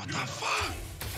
What the fuck?